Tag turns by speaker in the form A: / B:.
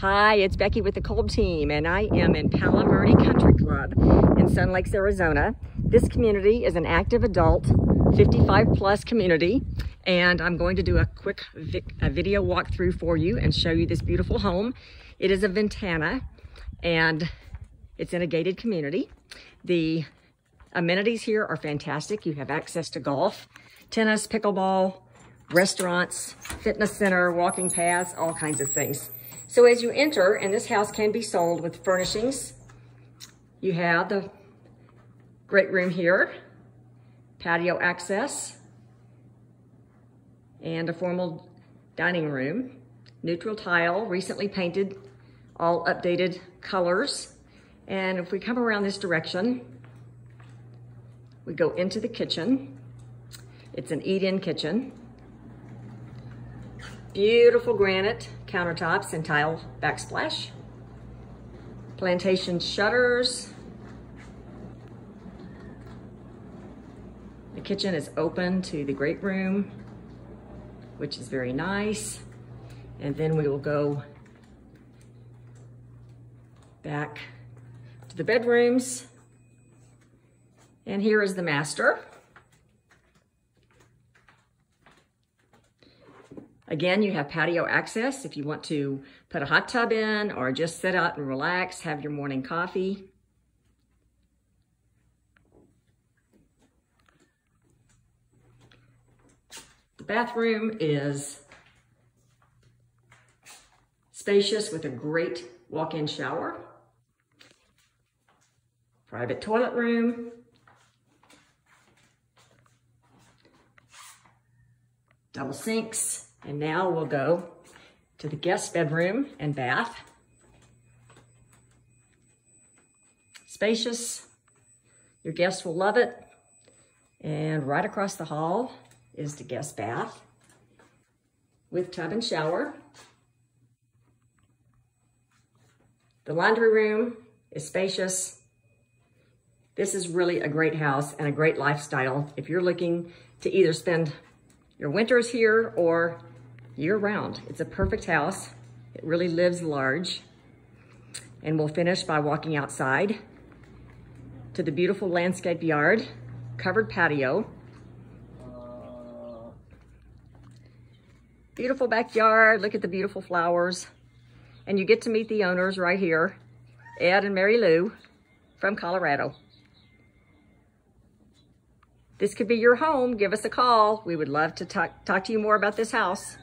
A: Hi, it's Becky with the Kolb team, and I am in Palo Verde Country Club in Sun Lakes, Arizona. This community is an active adult, 55 plus community, and I'm going to do a quick vi a video walkthrough for you and show you this beautiful home. It is a Ventana, and it's in a gated community. The amenities here are fantastic. You have access to golf, tennis, pickleball, restaurants, fitness center, walking paths, all kinds of things. So as you enter, and this house can be sold with furnishings, you have the great room here, patio access, and a formal dining room. Neutral tile, recently painted, all updated colors. And if we come around this direction, we go into the kitchen. It's an eat-in kitchen. Beautiful granite countertops and tile backsplash. Plantation shutters. The kitchen is open to the great room, which is very nice. And then we will go back to the bedrooms. And here is the master. Again, you have patio access if you want to put a hot tub in or just sit out and relax, have your morning coffee. The bathroom is spacious with a great walk-in shower. Private toilet room. Double sinks. And now we'll go to the guest bedroom and bath. Spacious, your guests will love it. And right across the hall is the guest bath with tub and shower. The laundry room is spacious. This is really a great house and a great lifestyle if you're looking to either spend your winters here or year round. It's a perfect house. It really lives large. And we'll finish by walking outside to the beautiful landscape yard, covered patio. Beautiful backyard, look at the beautiful flowers. And you get to meet the owners right here, Ed and Mary Lou from Colorado. This could be your home. Give us a call. We would love to talk, talk to you more about this house.